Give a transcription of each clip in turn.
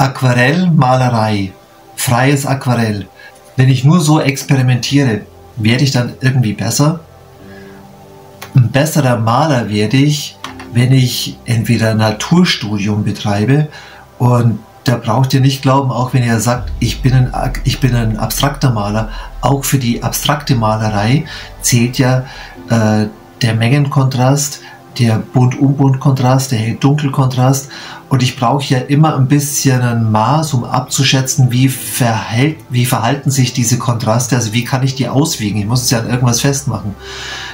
Aquarellmalerei, freies Aquarell. Wenn ich nur so experimentiere, werde ich dann irgendwie besser? Ein besserer Maler werde ich, wenn ich entweder Naturstudium betreibe und da braucht ihr nicht glauben, auch wenn ihr sagt, ich bin, ein, ich bin ein abstrakter Maler, auch für die abstrakte Malerei zählt ja äh, der Mengenkontrast, der Bunt-Unbunt-Kontrast, der Hell-Dunkel-Kontrast. Und ich brauche ja immer ein bisschen ein Maß, um abzuschätzen, wie, verhält, wie verhalten sich diese Kontraste, also wie kann ich die auswiegen. Ich muss es ja an irgendwas festmachen.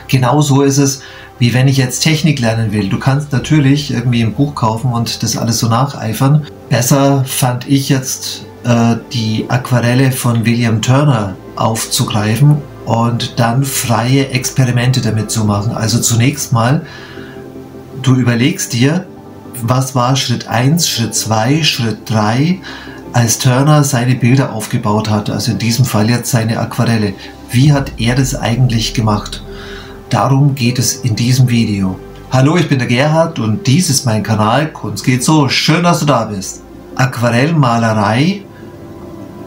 Genauso ist es, wie wenn ich jetzt Technik lernen will. Du kannst natürlich irgendwie ein Buch kaufen und das alles so nacheifern. Besser fand ich jetzt äh, die Aquarelle von William Turner aufzugreifen und dann freie Experimente damit zu machen. Also zunächst mal, du überlegst dir, was war Schritt 1, Schritt 2, Schritt 3, als Turner seine Bilder aufgebaut hat, also in diesem Fall jetzt seine Aquarelle. Wie hat er das eigentlich gemacht? Darum geht es in diesem Video. Hallo, ich bin der Gerhard und dies ist mein Kanal Kunst geht so. Schön, dass du da bist. Aquarellmalerei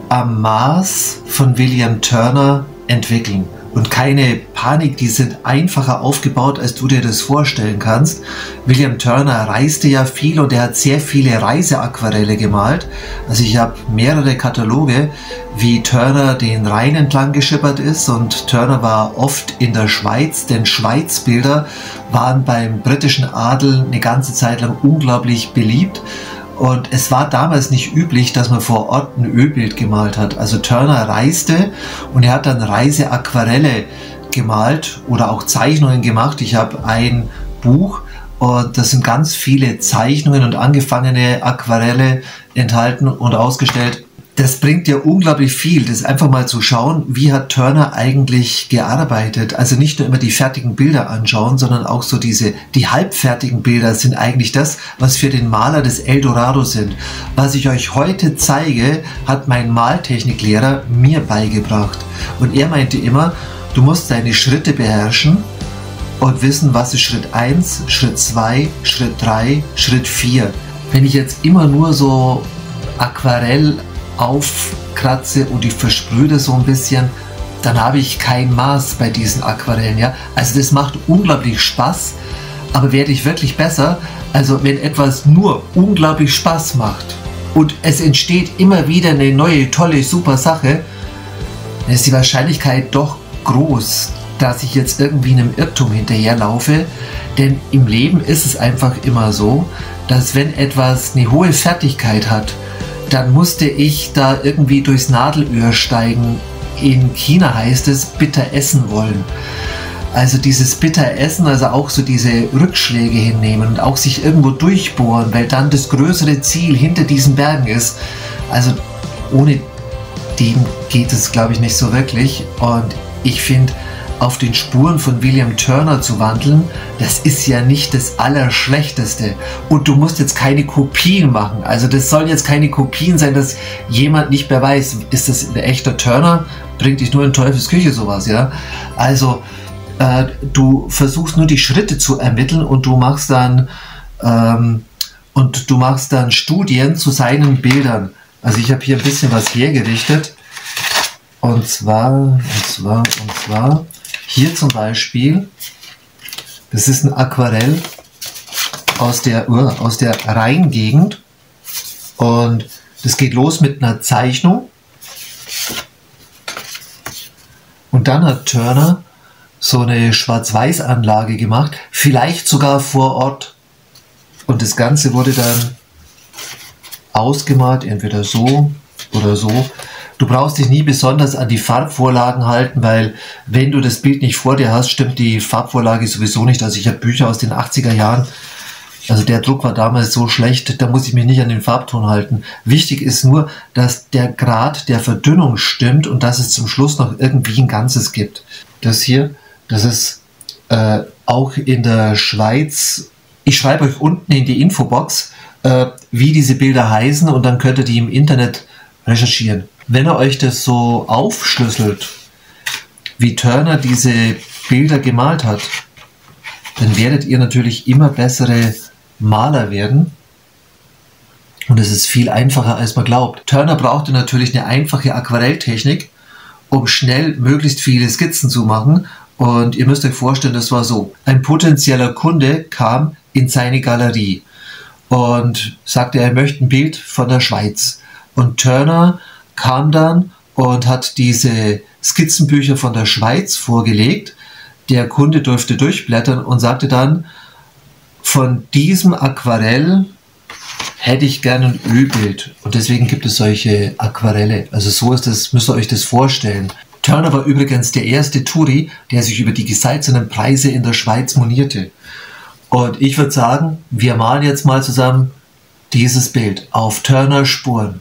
am Maß von William Turner entwickeln. Und keine Panik, die sind einfacher aufgebaut, als du dir das vorstellen kannst. William Turner reiste ja viel und er hat sehr viele Reiseaquarelle gemalt. Also ich habe mehrere Kataloge, wie Turner den Rhein entlang geschippert ist und Turner war oft in der Schweiz, denn Schweizbilder waren beim britischen Adel eine ganze Zeit lang unglaublich beliebt. Und es war damals nicht üblich, dass man vor Ort ein Ölbild gemalt hat. Also Turner reiste und er hat dann Reiseaquarelle gemalt oder auch Zeichnungen gemacht. Ich habe ein Buch und da sind ganz viele Zeichnungen und angefangene Aquarelle enthalten und ausgestellt das bringt dir unglaublich viel, das einfach mal zu schauen, wie hat Turner eigentlich gearbeitet. Also nicht nur immer die fertigen Bilder anschauen, sondern auch so diese, die halbfertigen Bilder sind eigentlich das, was für den Maler des Eldorado sind. Was ich euch heute zeige, hat mein Maltechniklehrer mir beigebracht. Und er meinte immer, du musst deine Schritte beherrschen und wissen, was ist Schritt 1, Schritt 2, Schritt 3, Schritt 4. Wenn ich jetzt immer nur so Aquarell aufkratze und ich versprühe so ein bisschen, dann habe ich kein Maß bei diesen Aquarellen. Ja? Also das macht unglaublich Spaß, aber werde ich wirklich besser? Also wenn etwas nur unglaublich Spaß macht und es entsteht immer wieder eine neue, tolle, super Sache, dann ist die Wahrscheinlichkeit doch groß, dass ich jetzt irgendwie einem Irrtum hinterherlaufe. Denn im Leben ist es einfach immer so, dass wenn etwas eine hohe Fertigkeit hat, dann musste ich da irgendwie durchs Nadelöhr steigen. In China heißt es bitter essen wollen. Also dieses bitter Essen, also auch so diese Rückschläge hinnehmen und auch sich irgendwo durchbohren, weil dann das größere Ziel hinter diesen Bergen ist. Also ohne den geht es, glaube ich, nicht so wirklich. Und ich finde, auf den Spuren von William Turner zu wandeln, das ist ja nicht das Allerschlechteste. Und du musst jetzt keine Kopien machen. Also das sollen jetzt keine Kopien sein, dass jemand nicht mehr weiß, ist das ein echter Turner? Bringt dich nur in Teufels Küche sowas, ja? Also äh, du versuchst nur die Schritte zu ermitteln und du machst dann ähm, und du machst dann Studien zu seinen Bildern. Also ich habe hier ein bisschen was hergerichtet. Und zwar, und zwar, und zwar hier zum Beispiel, das ist ein Aquarell aus der, aus der Rheingegend. Und das geht los mit einer Zeichnung. Und dann hat Turner so eine Schwarz-Weiß-Anlage gemacht, vielleicht sogar vor Ort. Und das Ganze wurde dann ausgemalt, entweder so oder so Du brauchst dich nie besonders an die Farbvorlagen halten, weil wenn du das Bild nicht vor dir hast, stimmt die Farbvorlage sowieso nicht. Also ich habe Bücher aus den 80er Jahren, also der Druck war damals so schlecht, da muss ich mich nicht an den Farbton halten. Wichtig ist nur, dass der Grad der Verdünnung stimmt und dass es zum Schluss noch irgendwie ein Ganzes gibt. Das hier, das ist äh, auch in der Schweiz. Ich schreibe euch unten in die Infobox, äh, wie diese Bilder heißen und dann könnt ihr die im Internet recherchieren wenn er euch das so aufschlüsselt, wie Turner diese Bilder gemalt hat, dann werdet ihr natürlich immer bessere Maler werden. Und es ist viel einfacher, als man glaubt. Turner brauchte natürlich eine einfache Aquarelltechnik, um schnell möglichst viele Skizzen zu machen. Und ihr müsst euch vorstellen, das war so. Ein potenzieller Kunde kam in seine Galerie und sagte, er möchte ein Bild von der Schweiz. Und Turner kam dann und hat diese Skizzenbücher von der Schweiz vorgelegt. Der Kunde durfte durchblättern und sagte dann, von diesem Aquarell hätte ich gerne ein Ölbild. Und deswegen gibt es solche Aquarelle. Also so ist das, müsst ihr euch das vorstellen. Turner war übrigens der erste Touri, der sich über die gesalzenen Preise in der Schweiz monierte. Und ich würde sagen, wir malen jetzt mal zusammen dieses Bild auf Turner Spuren.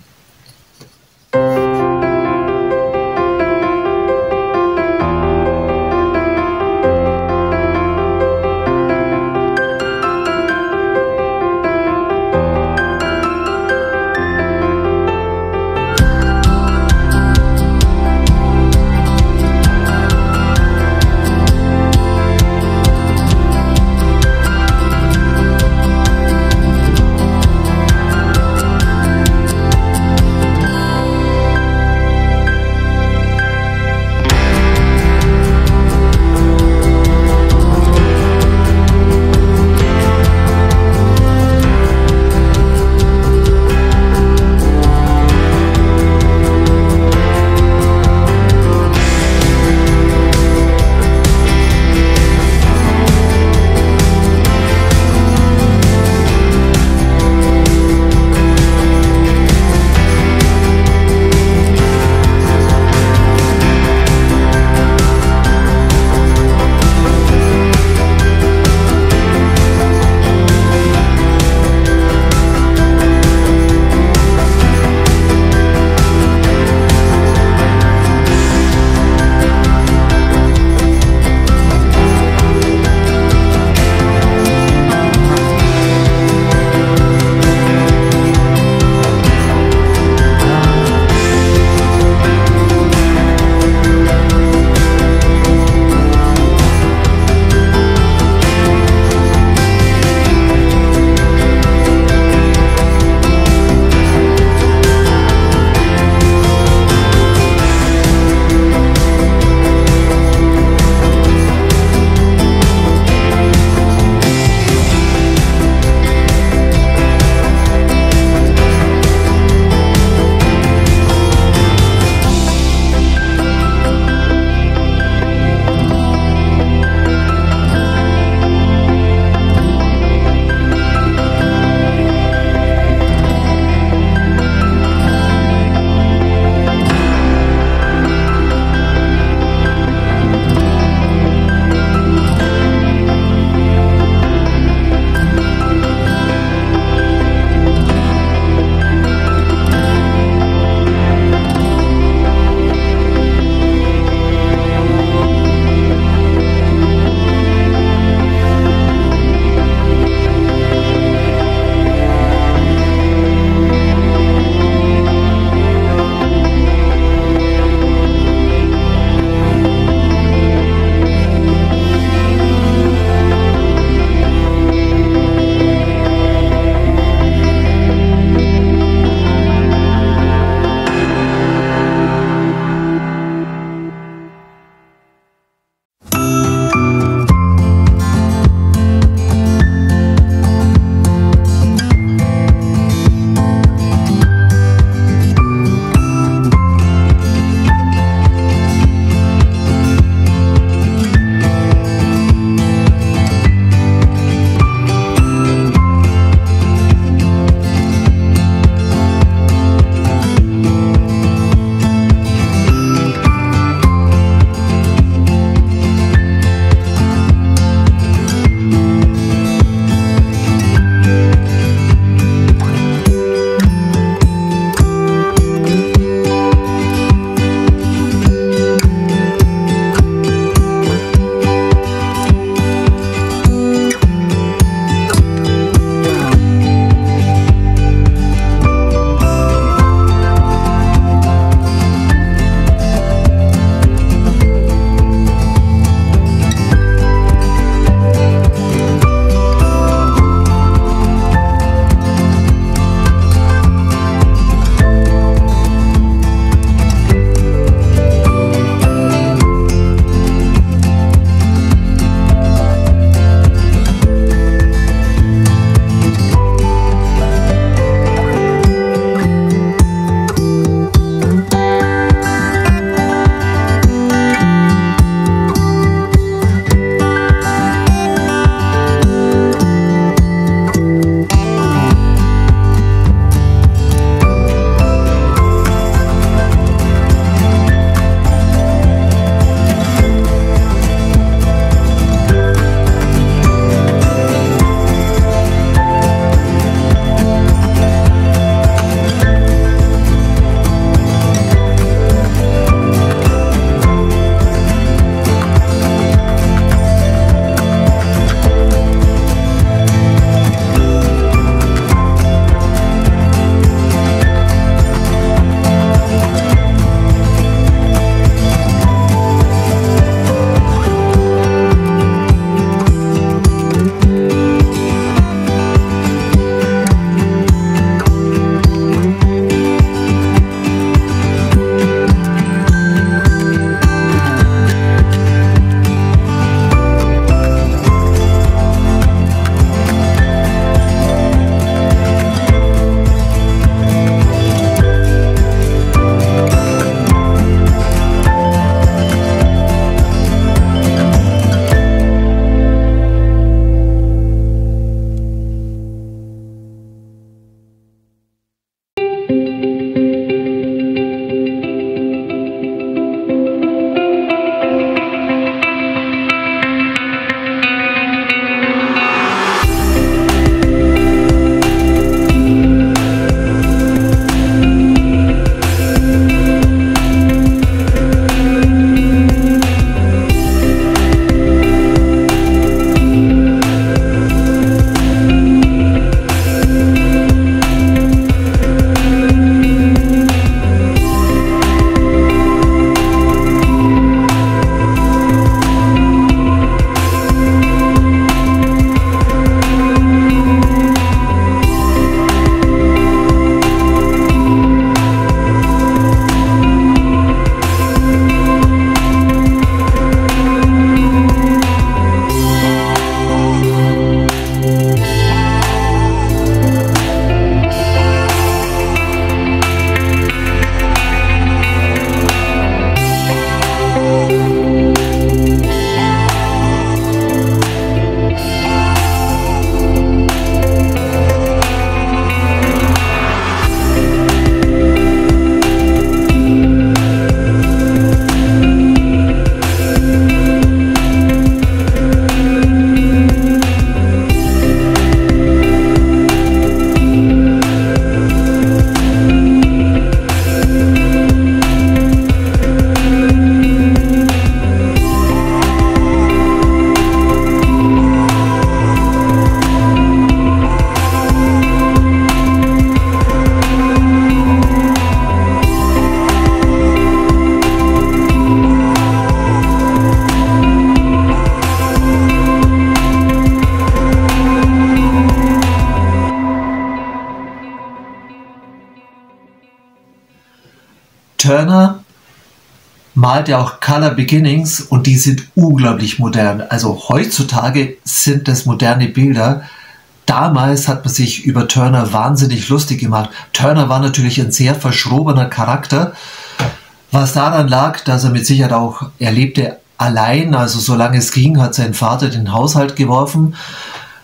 Turner malt ja auch Color Beginnings und die sind unglaublich modern. Also heutzutage sind das moderne Bilder. Damals hat man sich über Turner wahnsinnig lustig gemacht. Turner war natürlich ein sehr verschrobener Charakter, was daran lag, dass er mit Sicherheit auch, er lebte allein, also solange es ging, hat sein Vater den Haushalt geworfen.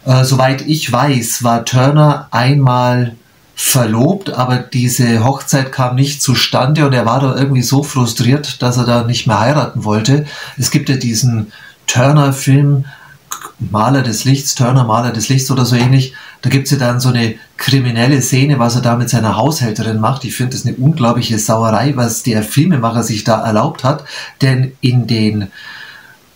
Äh, soweit ich weiß, war Turner einmal verlobt, aber diese Hochzeit kam nicht zustande und er war da irgendwie so frustriert, dass er da nicht mehr heiraten wollte. Es gibt ja diesen Turner-Film, Maler des Lichts, Turner Maler des Lichts oder so ähnlich. Da gibt es ja dann so eine kriminelle Szene, was er da mit seiner Haushälterin macht. Ich finde das eine unglaubliche Sauerei, was der Filmemacher sich da erlaubt hat. Denn in den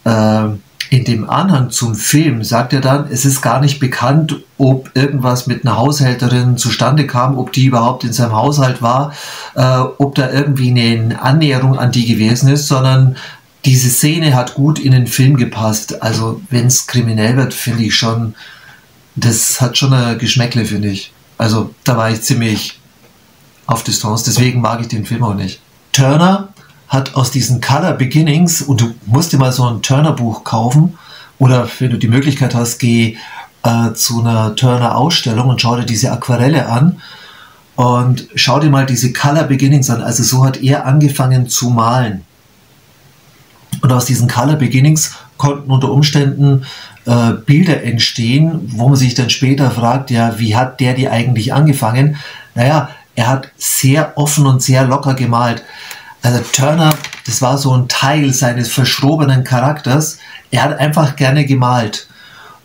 äh, in dem Anhang zum Film sagt er dann, es ist gar nicht bekannt, ob irgendwas mit einer Haushälterin zustande kam, ob die überhaupt in seinem Haushalt war, äh, ob da irgendwie eine Annäherung an die gewesen ist, sondern diese Szene hat gut in den Film gepasst. Also wenn es kriminell wird, finde ich schon, das hat schon ein Geschmäckle, finde ich. Also da war ich ziemlich auf Distanz, deswegen mag ich den Film auch nicht. Turner hat aus diesen Color Beginnings, und du musst dir mal so ein Turner-Buch kaufen, oder wenn du die Möglichkeit hast, geh äh, zu einer Turner-Ausstellung und schau dir diese Aquarelle an und schau dir mal diese Color Beginnings an. Also so hat er angefangen zu malen. Und aus diesen Color Beginnings konnten unter Umständen äh, Bilder entstehen, wo man sich dann später fragt, ja, wie hat der die eigentlich angefangen? Naja, er hat sehr offen und sehr locker gemalt. Also Turner, das war so ein Teil seines verschrobenen Charakters. Er hat einfach gerne gemalt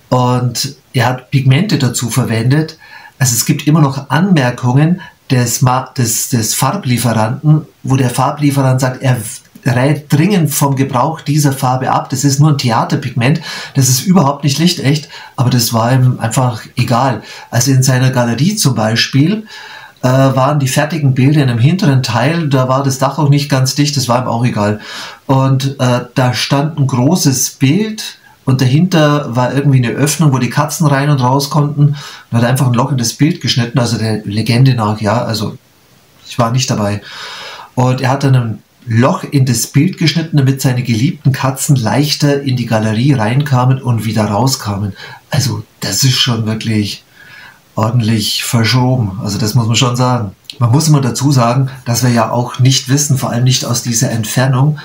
und er hat Pigmente dazu verwendet. Also es gibt immer noch Anmerkungen des, des, des Farblieferanten, wo der Farblieferant sagt, er rät dringend vom Gebrauch dieser Farbe ab. Das ist nur ein Theaterpigment. Das ist überhaupt nicht lichtecht, aber das war ihm einfach egal. Also in seiner Galerie zum Beispiel äh, waren die fertigen Bilder in einem hinteren Teil, da war das Dach auch nicht ganz dicht, das war ihm auch egal. Und äh, da stand ein großes Bild und dahinter war irgendwie eine Öffnung, wo die Katzen rein und raus konnten. Und hat einfach ein Loch in das Bild geschnitten, also der Legende nach, ja, also ich war nicht dabei. Und er hat dann ein Loch in das Bild geschnitten, damit seine geliebten Katzen leichter in die Galerie reinkamen und wieder rauskamen. Also das ist schon wirklich ordentlich verschoben. Also das muss man schon sagen. Man muss immer dazu sagen, dass wir ja auch nicht wissen, vor allem nicht aus dieser Entfernung,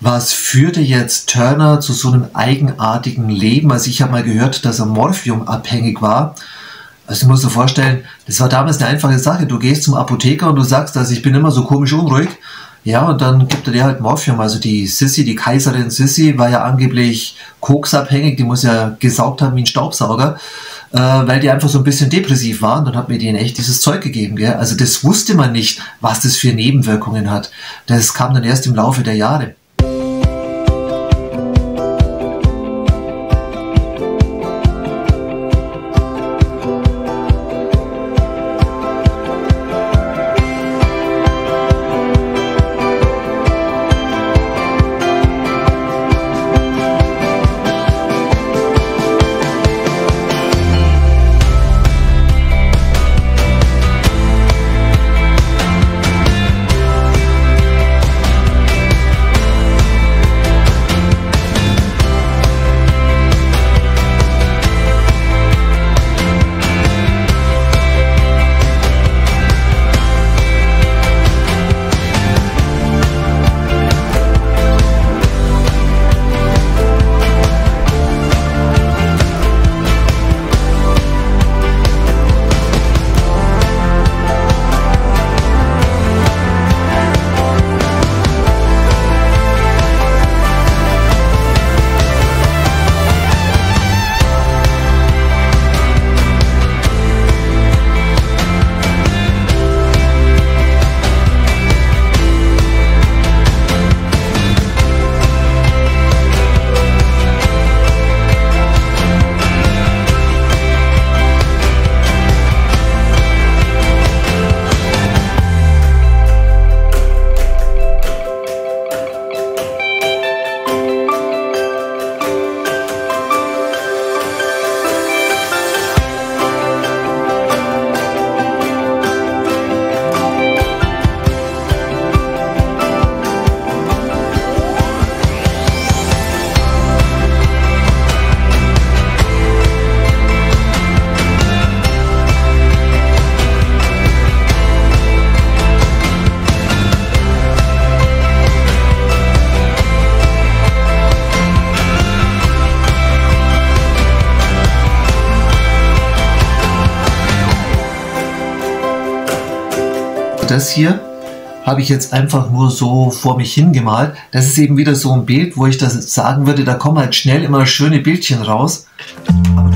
was führte jetzt Turner zu so einem eigenartigen Leben? Also ich habe mal gehört, dass er morphiumabhängig war. Also du musst dir vorstellen, das war damals eine einfache Sache. Du gehst zum Apotheker und du sagst, dass ich bin immer so komisch unruhig. Ja, und dann gibt er dir halt Morphium. Also die Sissy, die Kaiserin Sissy, war ja angeblich koksabhängig. Die muss ja gesaugt haben wie ein Staubsauger äh, weil die einfach so ein bisschen depressiv waren. Dann hat mir denen echt dieses Zeug gegeben. Gell? Also das wusste man nicht, was das für Nebenwirkungen hat. Das kam dann erst im Laufe der Jahre. Das hier habe ich jetzt einfach nur so vor mich hingemalt. Das ist eben wieder so ein Bild, wo ich das sagen würde, da kommen halt schnell immer schöne Bildchen raus. Aber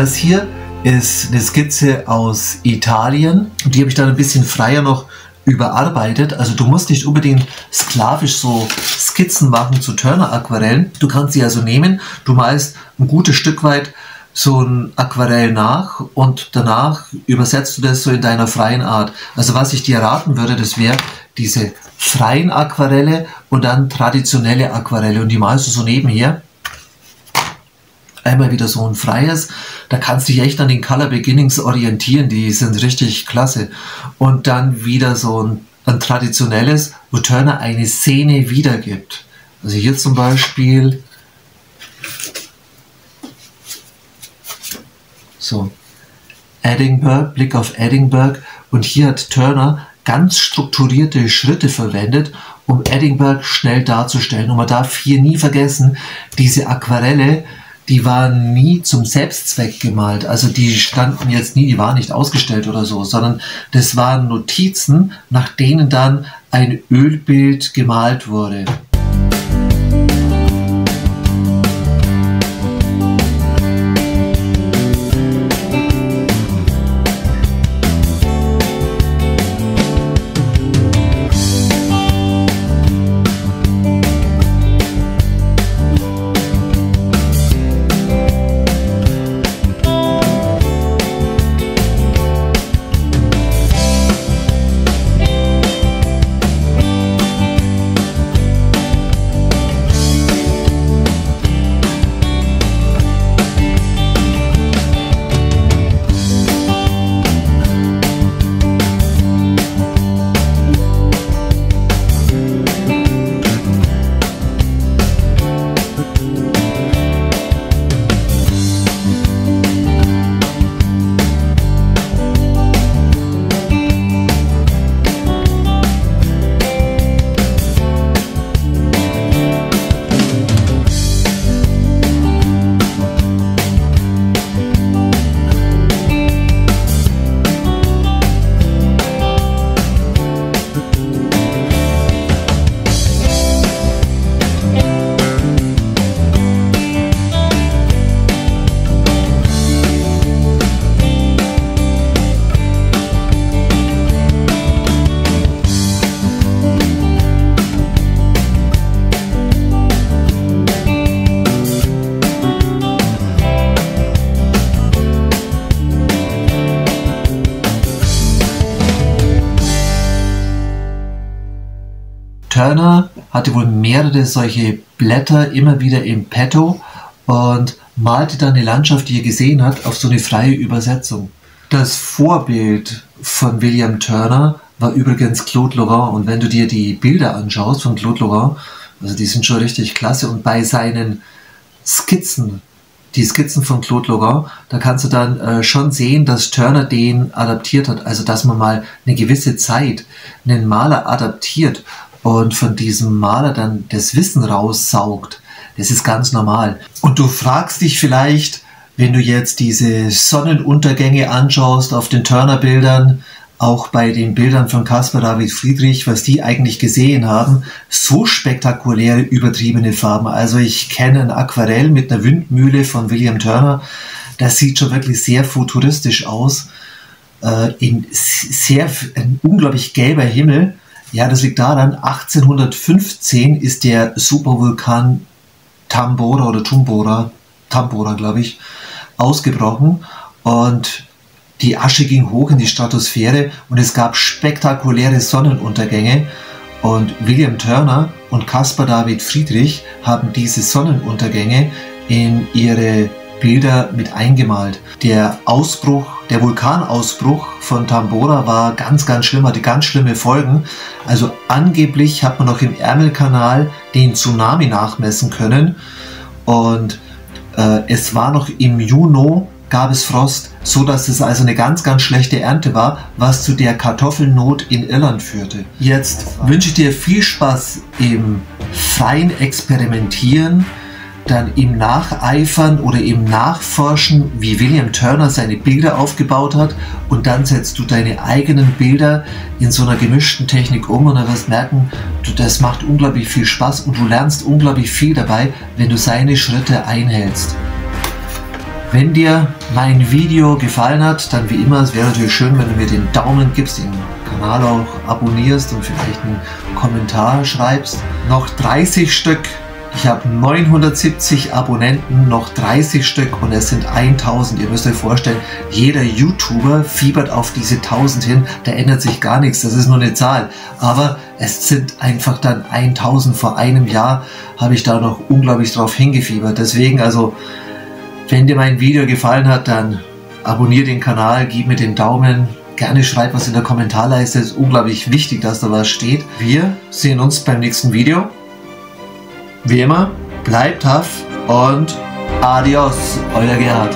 Das hier ist eine Skizze aus Italien die habe ich dann ein bisschen freier noch überarbeitet. Also du musst nicht unbedingt sklavisch so Skizzen machen zu Turner Aquarellen. Du kannst sie also nehmen, du malst ein gutes Stück weit so ein Aquarell nach und danach übersetzt du das so in deiner freien Art. Also was ich dir raten würde, das wäre diese freien Aquarelle und dann traditionelle Aquarelle und die malst du so nebenher einmal wieder so ein freies. Da kannst du dich echt an den Color Beginnings orientieren, die sind richtig klasse. Und dann wieder so ein, ein traditionelles, wo Turner eine Szene wiedergibt. Also hier zum Beispiel. So. Edinburgh, Blick auf Edinburgh. Und hier hat Turner ganz strukturierte Schritte verwendet, um Edinburgh schnell darzustellen. Und man darf hier nie vergessen, diese Aquarelle, die waren nie zum Selbstzweck gemalt. Also die standen jetzt nie, die waren nicht ausgestellt oder so, sondern das waren Notizen, nach denen dann ein Ölbild gemalt wurde. Turner hatte wohl mehrere solche Blätter immer wieder im Petto und malte dann eine Landschaft, die er gesehen hat, auf so eine freie Übersetzung. Das Vorbild von William Turner war übrigens Claude Laurent. Und wenn du dir die Bilder anschaust von Claude Laurent, also die sind schon richtig klasse. Und bei seinen Skizzen, die Skizzen von Claude Laurent, da kannst du dann äh, schon sehen, dass Turner den adaptiert hat, also dass man mal eine gewisse Zeit einen Maler adaptiert und von diesem Maler dann das Wissen raussaugt. Das ist ganz normal. Und du fragst dich vielleicht, wenn du jetzt diese Sonnenuntergänge anschaust auf den Turner-Bildern, auch bei den Bildern von Caspar David Friedrich, was die eigentlich gesehen haben, so spektakuläre, übertriebene Farben. Also ich kenne ein Aquarell mit einer Windmühle von William Turner. Das sieht schon wirklich sehr futuristisch aus. Äh, in sehr, ein unglaublich gelber Himmel. Ja, das liegt daran, 1815 ist der Supervulkan Tambora oder Tumbora, Tambora, glaube ich, ausgebrochen. Und die Asche ging hoch in die Stratosphäre und es gab spektakuläre Sonnenuntergänge. Und William Turner und Caspar David Friedrich haben diese Sonnenuntergänge in ihre Bilder mit eingemalt. Der Ausbruch, der Vulkanausbruch von Tambora war ganz, ganz schlimm, hatte ganz schlimme Folgen. Also angeblich hat man noch im Ärmelkanal den Tsunami nachmessen können. Und äh, es war noch im Juni gab es Frost, so dass es also eine ganz, ganz schlechte Ernte war, was zu der Kartoffelnot in Irland führte. Jetzt wünsche ich dir viel Spaß im fein Experimentieren, dann im Nacheifern oder im Nachforschen, wie William Turner seine Bilder aufgebaut hat und dann setzt du deine eigenen Bilder in so einer gemischten Technik um und dann wirst merken, du, das macht unglaublich viel Spaß und du lernst unglaublich viel dabei, wenn du seine Schritte einhältst. Wenn dir mein Video gefallen hat, dann wie immer, es wäre natürlich schön, wenn du mir den Daumen gibst, den Kanal auch abonnierst und vielleicht einen Kommentar schreibst. Noch 30 Stück. Ich habe 970 Abonnenten, noch 30 Stück und es sind 1000. Ihr müsst euch vorstellen, jeder YouTuber fiebert auf diese 1000 hin. Da ändert sich gar nichts, das ist nur eine Zahl. Aber es sind einfach dann 1000. Vor einem Jahr habe ich da noch unglaublich drauf hingefiebert. Deswegen also wenn dir mein Video gefallen hat, dann abonniere den Kanal, gib mir den Daumen, gerne schreib was in der Kommentarleiste. Es ist unglaublich wichtig, dass da was steht. Wir sehen uns beim nächsten Video. Wie immer, bleibt tough und adios, euer Gerhard.